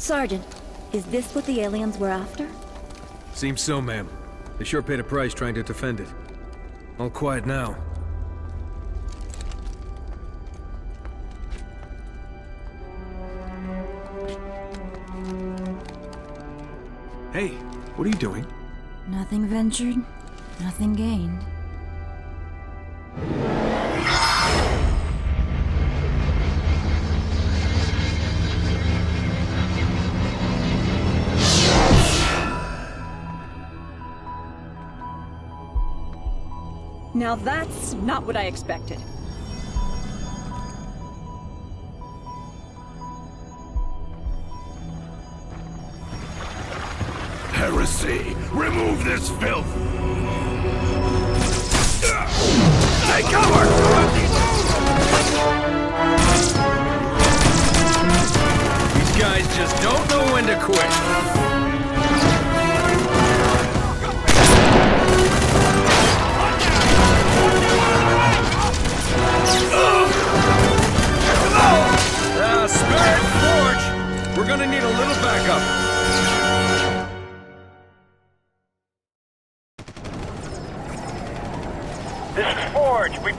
Sergeant, is this what the aliens were after? Seems so, ma'am. They sure paid a price trying to defend it. All quiet now. Hey, what are you doing? Nothing ventured, nothing gained. Now that's not what I expected. Heresy! Remove this filth!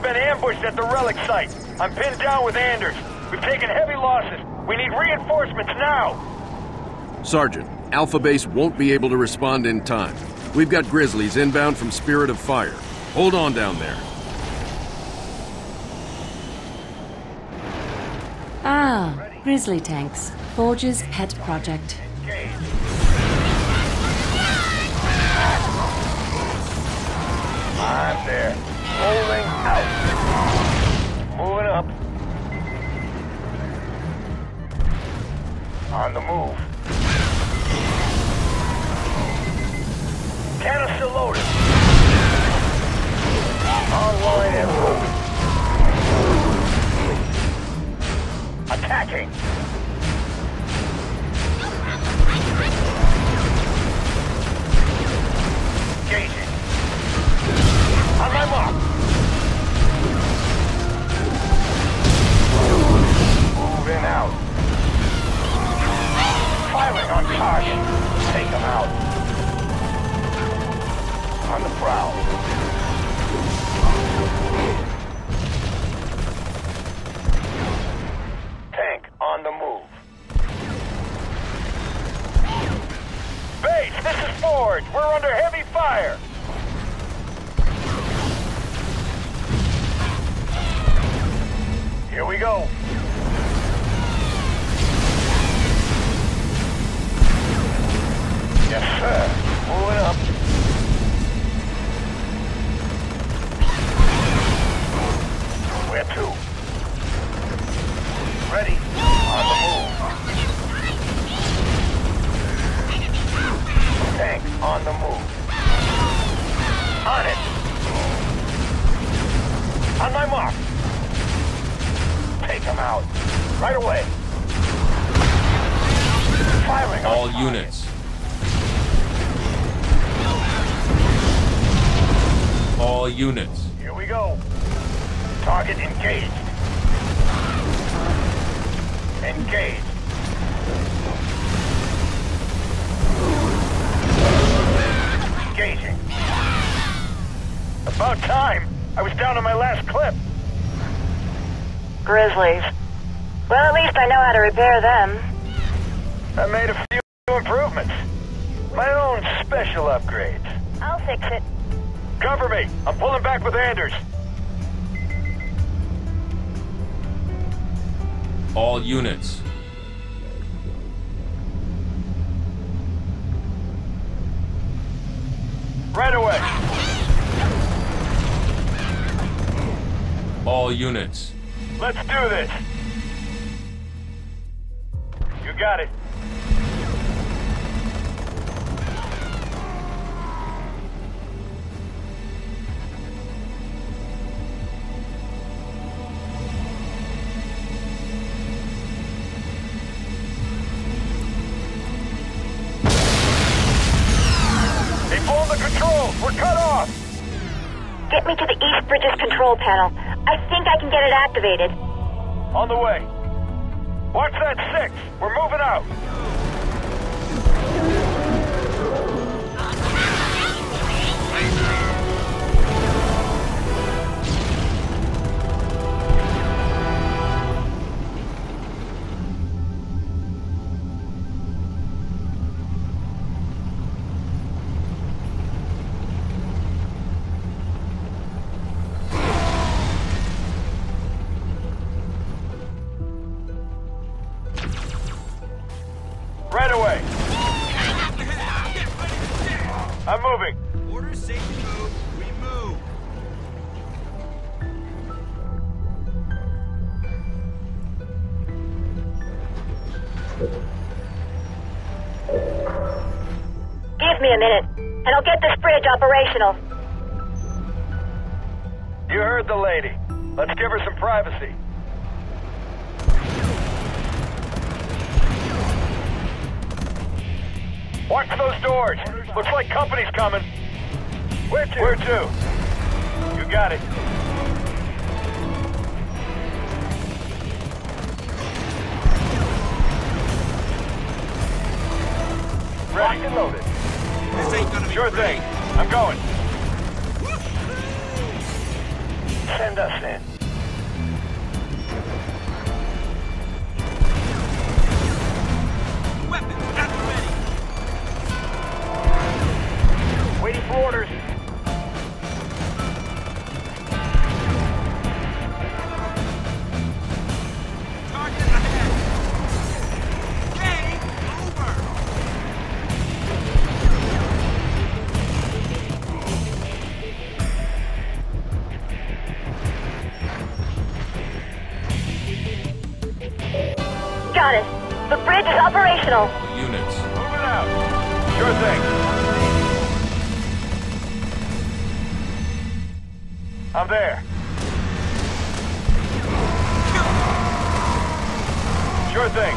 Been ambushed at the relic site. I'm pinned down with Anders. We've taken heavy losses. We need reinforcements now. Sergeant, Alpha Base won't be able to respond in time. We've got Grizzlies inbound from Spirit of Fire. Hold on down there. Ah, Grizzly tanks. Forge's pet project. I'm there. Rolling out. Moving up. On the move. Go. Yes, sir. Moving up. Where to? Ready. On the move. Tank on the move. Right away. Firing All target. units. All units. Here we go. Target engaged. Engaged. Engaging. About time. I was down to my last clip. Grizzlies. Well, at least I know how to repair them. I made a few improvements. My own special upgrades. I'll fix it. Cover me. I'm pulling back with Anders. All units. Right away. All units. Let's do this. You got it. The controls. We're cut off. Get me to the East Bridges control panel. I think I can get it activated. On the way. Watch that six. We're moving out. I'm moving. Order safety move. We move. Give me a minute, and I'll get this bridge operational. You heard the lady. Let's give her some privacy. Watch those doors. Looks like company's coming. Where to? Where to? You got it. Ready and loaded. This ain't gonna be Sure pretty. thing. I'm going. Send us in. Is operational. All units. Moving out. Sure thing. I'm there. Sure thing.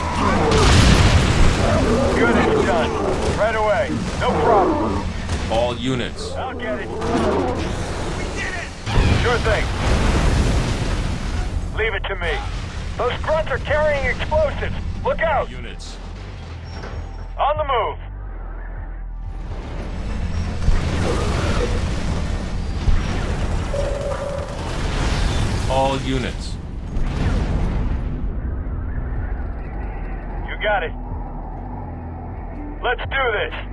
Good, it's done. Right away. No problem. All units. I'll get it. Sure thing. Leave it to me. Those grunts are carrying explosives. Look out. Units. On the move. All units. You got it. Let's do this.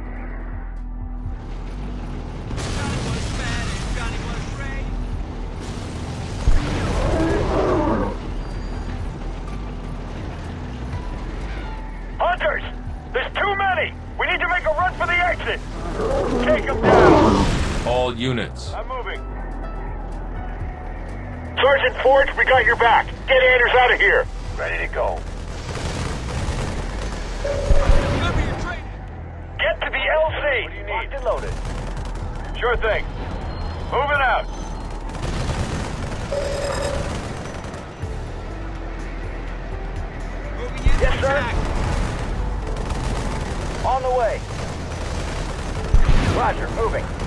Units. I'm moving. Sergeant Forge, we got your back. Get Anders out of here. Ready to go. Cover your training. Get to the LC! What do you need? Locked and loaded. Sure thing. Moving out. Moving in Yes, sir. On the way. Roger, moving.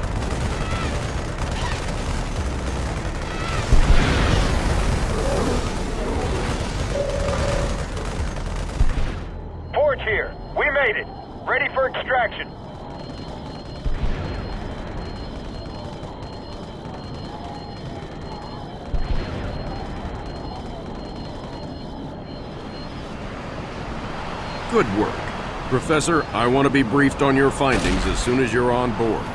Here. We made it. Ready for extraction. Good work. Professor, I want to be briefed on your findings as soon as you're on board.